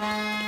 Bye.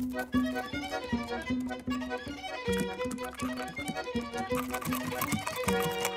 Thank you.